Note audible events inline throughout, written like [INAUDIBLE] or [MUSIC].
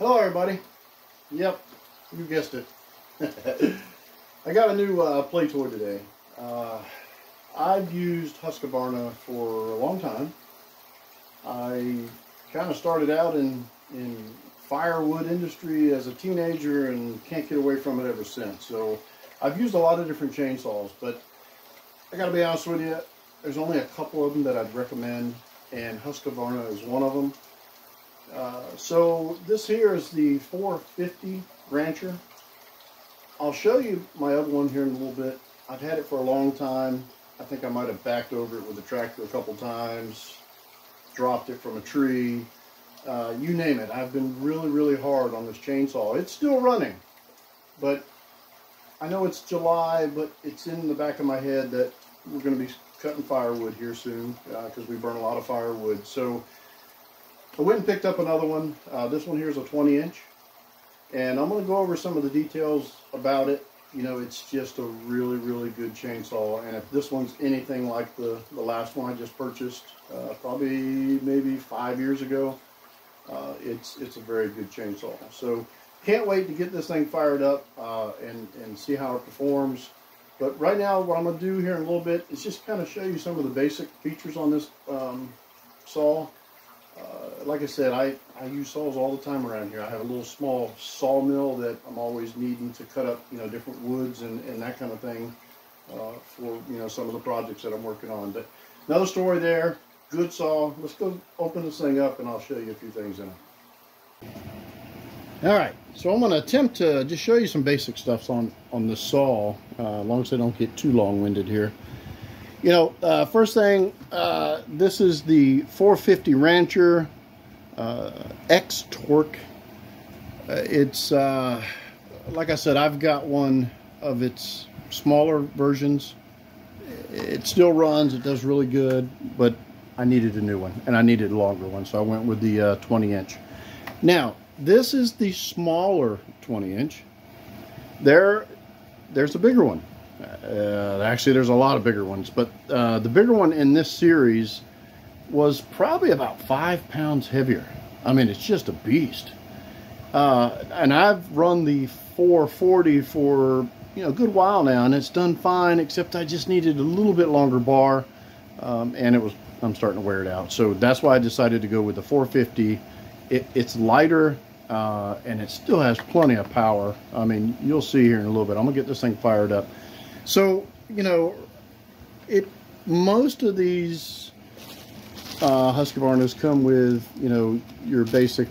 Hello everybody. Yep, you guessed it. [LAUGHS] I got a new uh, play toy today. Uh, I've used Husqvarna for a long time. I kind of started out in, in firewood industry as a teenager and can't get away from it ever since. So I've used a lot of different chainsaws, but I gotta be honest with you, there's only a couple of them that I'd recommend and Husqvarna is one of them. Uh, so this here is the 450 Rancher. I'll show you my other one here in a little bit. I've had it for a long time. I think I might have backed over it with a tractor a couple times, dropped it from a tree, uh, you name it. I've been really, really hard on this chainsaw. It's still running, but I know it's July, but it's in the back of my head that we're going to be cutting firewood here soon because uh, we burn a lot of firewood. So I went and picked up another one. Uh, this one here is a 20 inch. And I'm going to go over some of the details about it. You know, it's just a really, really good chainsaw. And if this one's anything like the, the last one I just purchased, uh, probably maybe five years ago, uh, it's, it's a very good chainsaw. So can't wait to get this thing fired up uh, and, and see how it performs. But right now, what I'm going to do here in a little bit is just kind of show you some of the basic features on this um, saw. Like I said, I, I use saws all the time around here. I have a little small sawmill that I'm always needing to cut up, you know, different woods and, and that kind of thing uh, for, you know, some of the projects that I'm working on. But another story there, good saw. Let's go open this thing up and I'll show you a few things in it. All right, so I'm going to attempt to just show you some basic stuff on, on the saw, uh, as long as I don't get too long-winded here. You know, uh, first thing, uh, this is the 450 Rancher X-Torq. Uh, it's, uh, like I said, I've got one of its smaller versions. It still runs, it does really good, but I needed a new one, and I needed a longer one, so I went with the uh, 20 inch. Now, this is the smaller 20 inch. There, there's a bigger one. Uh, actually, there's a lot of bigger ones, but uh, the bigger one in this series was probably about five pounds heavier. I mean, it's just a beast. Uh, and I've run the 440 for you know a good while now, and it's done fine. Except I just needed a little bit longer bar, um, and it was I'm starting to wear it out. So that's why I decided to go with the 450 it, it's lighter uh, and it still has plenty of power. I mean, you'll see here in a little bit. I'm gonna get this thing fired up. So, you know, it most of these uh, Husqvarnas come with, you know, your basic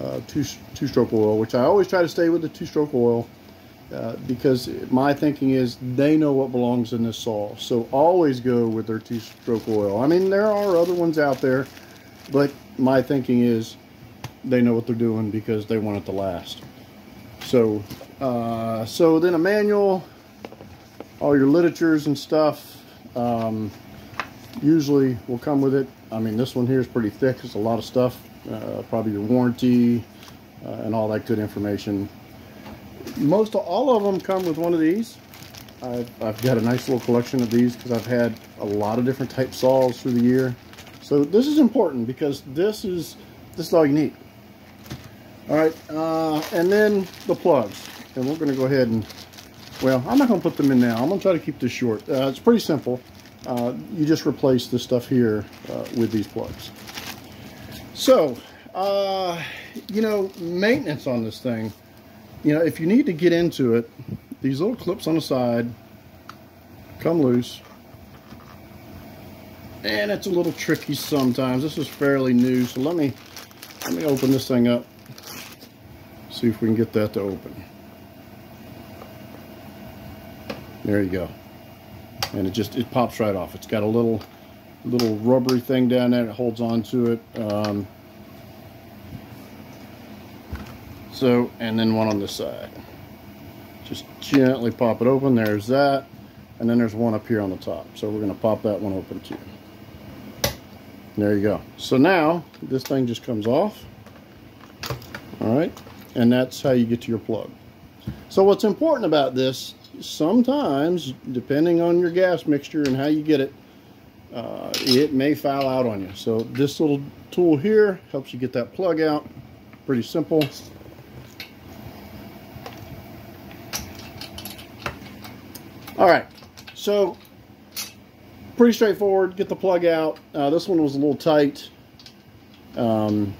uh, two, two-stroke oil, which I always try to stay with the two-stroke oil uh, because my thinking is they know what belongs in this saw. So always go with their two-stroke oil. I mean, there are other ones out there, but my thinking is they know what they're doing because they want it to last. So, uh, so then a manual, all your literatures and stuff, um, usually will come with it. I mean, this one here is pretty thick. It's a lot of stuff. Uh, probably your warranty uh, and all that good information. Most of, all of them come with one of these. I've, I've got a nice little collection of these because I've had a lot of different type saws through the year. So this is important because this is this is all you need. All right, uh, and then the plugs. And we're gonna go ahead and, well, I'm not gonna put them in now. I'm gonna try to keep this short. Uh, it's pretty simple. Uh, you just replace the stuff here uh, with these plugs. So, uh, you know, maintenance on this thing, you know, if you need to get into it, these little clips on the side come loose. And it's a little tricky sometimes. This is fairly new, so let me let me open this thing up see if we can get that to open. There you go. And it just, it pops right off. It's got a little, little rubbery thing down there that holds on to it. Um, so, and then one on this side. Just gently pop it open. There's that. And then there's one up here on the top. So we're going to pop that one open too. There you go. So now this thing just comes off. All right and that's how you get to your plug. So what's important about this, sometimes, depending on your gas mixture and how you get it, uh, it may foul out on you. So this little tool here helps you get that plug out. Pretty simple. All right, so pretty straightforward. Get the plug out. Uh, this one was a little tight. Um,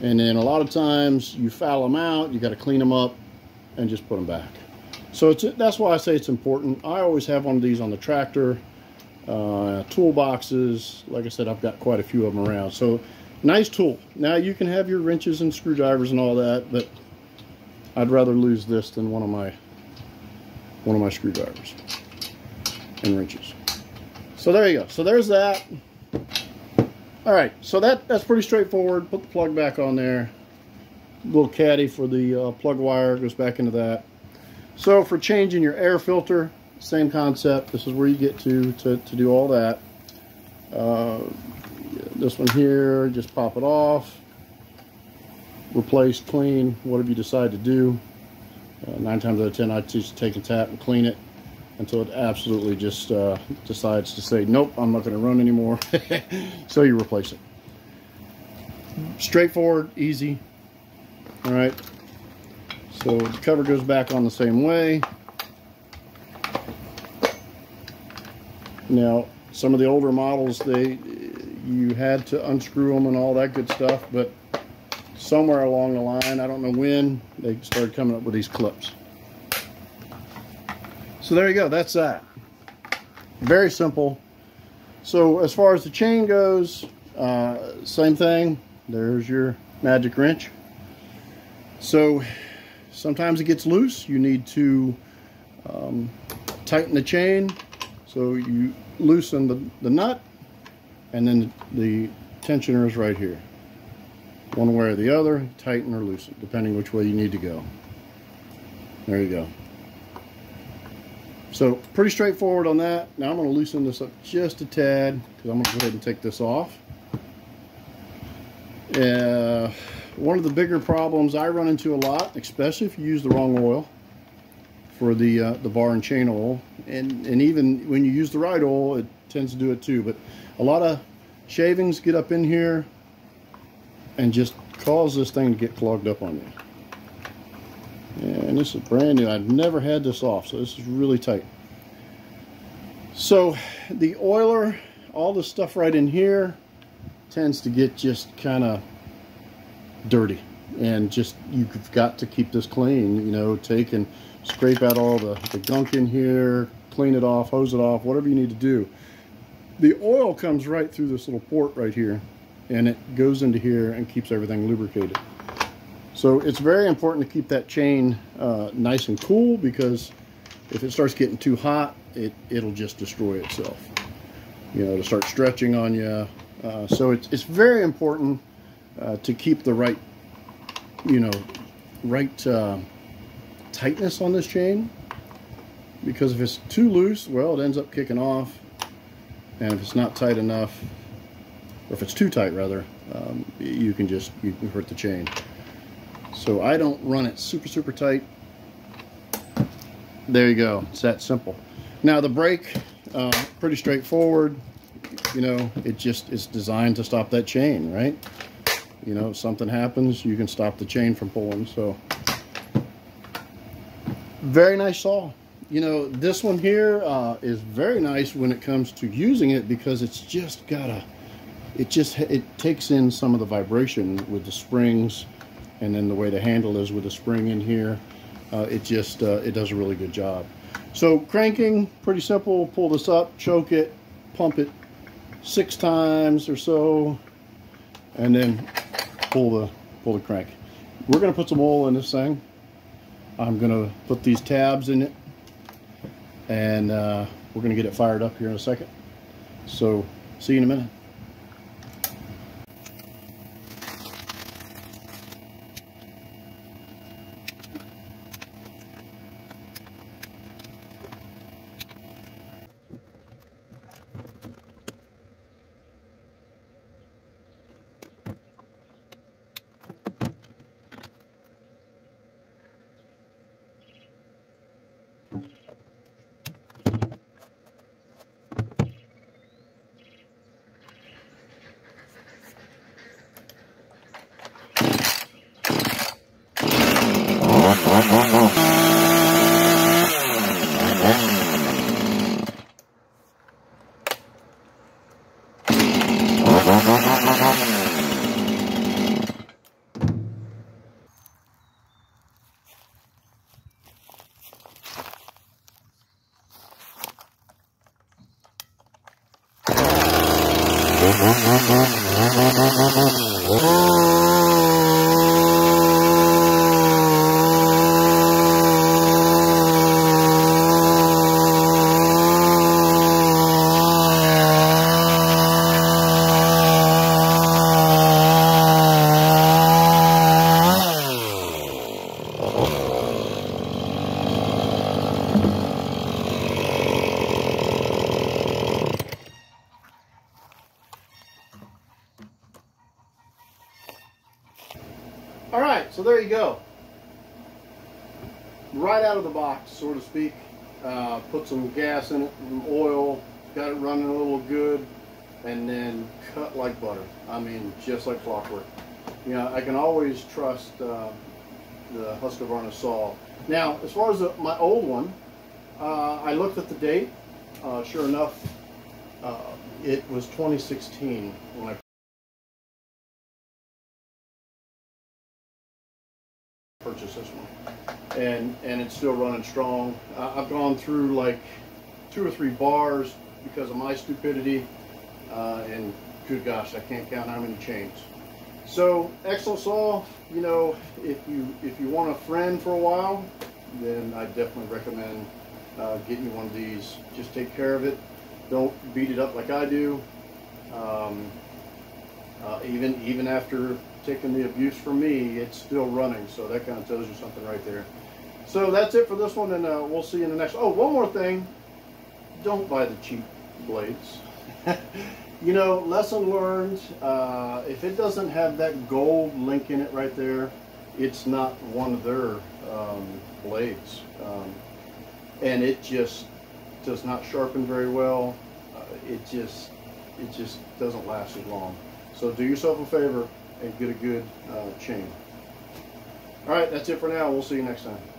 and then a lot of times you foul them out, you got to clean them up and just put them back. So that's why I say it's important. I always have one of these on the tractor, uh, toolboxes. Like I said, I've got quite a few of them around. So nice tool. Now you can have your wrenches and screwdrivers and all that, but I'd rather lose this than one of my one of my screwdrivers and wrenches. So there you go. So there's that. All right, so that that's pretty straightforward. Put the plug back on there. Little caddy for the uh, plug wire goes back into that. So for changing your air filter, same concept. This is where you get to to, to do all that. Uh, this one here, just pop it off. Replace, clean, whatever you decide to do. Uh, nine times out of ten, I just take a tap and clean it until it absolutely just uh, decides to say, nope, I'm not going to run anymore. [LAUGHS] so you replace it. Straightforward, easy. All right. So the cover goes back on the same way. Now, some of the older models, they you had to unscrew them and all that good stuff, but somewhere along the line, I don't know when, they started coming up with these clips. So there you go, that's that. Very simple. So as far as the chain goes, uh, same thing. There's your magic wrench. So sometimes it gets loose. You need to um, tighten the chain. So you loosen the, the nut and then the tensioner is right here. One way or the other, tighten or loosen, depending which way you need to go. There you go. So pretty straightforward on that. Now I'm going to loosen this up just a tad because I'm going to go ahead and take this off. Uh, one of the bigger problems I run into a lot, especially if you use the wrong oil for the uh, the bar and chain oil, and and even when you use the right oil, it tends to do it too. But a lot of shavings get up in here and just cause this thing to get clogged up on you. And this is brand new. I've never had this off, so this is really tight. So the oiler, all the stuff right in here tends to get just kind of dirty. And just, you've got to keep this clean, you know, take and scrape out all the, the gunk in here, clean it off, hose it off, whatever you need to do. The oil comes right through this little port right here, and it goes into here and keeps everything lubricated. So it's very important to keep that chain uh, nice and cool because if it starts getting too hot, it, it'll just destroy itself. You know, to start stretching on you. Uh, so it's, it's very important uh, to keep the right, you know, right uh, tightness on this chain. Because if it's too loose, well, it ends up kicking off. And if it's not tight enough, or if it's too tight rather, um, you can just you can hurt the chain. So I don't run it super, super tight. There you go. It's that simple. Now the brake, uh, pretty straightforward. You know, it just is designed to stop that chain, right? You know, if something happens, you can stop the chain from pulling. So, very nice saw. You know, this one here uh, is very nice when it comes to using it because it's just got a, it just, it takes in some of the vibration with the springs and then the way the handle is with the spring in here uh, it just uh, it does a really good job so cranking pretty simple pull this up choke it pump it six times or so and then pull the pull the crank. We're to put some oil in this thing. I'm to put these tabs in it. And uh, we're to get it fired up here in a second. So see you in a minute All right, so there you go. Right out of the box, so to speak. Uh, put some gas in it, some oil, got it running a little good, and then cut like butter. I mean, just like clockwork. You know, I can always trust uh, the Husqvarna saw. Now, as far as the, my old one, uh, I looked at the date. Uh, sure enough, uh, it was 2016 when I purchased this one, and and it's still running strong. I've gone through like two or three bars because of my stupidity, uh, and good gosh, I can't count how many chains. So excellent saw. You know, if you if you want a friend for a while, then I definitely recommend uh, getting you one of these. Just take care of it. Don't beat it up like I do. Um, uh, even even after taking the abuse from me, it's still running. So that kind of tells you something right there. So that's it for this one, and uh, we'll see you in the next. Oh, one more thing. Don't buy the cheap blades. [LAUGHS] you know, lesson learned. Uh, if it doesn't have that gold link in it right there, it's not one of their um, blades. Um, and it just does not sharpen very well. Uh, it just it just doesn't last as long. So do yourself a favor and get a good uh, chain. All right, that's it for now. We'll see you next time.